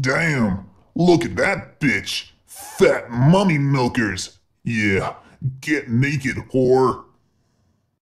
Damn, look at that bitch. Fat mummy milkers. Yeah, get naked, whore.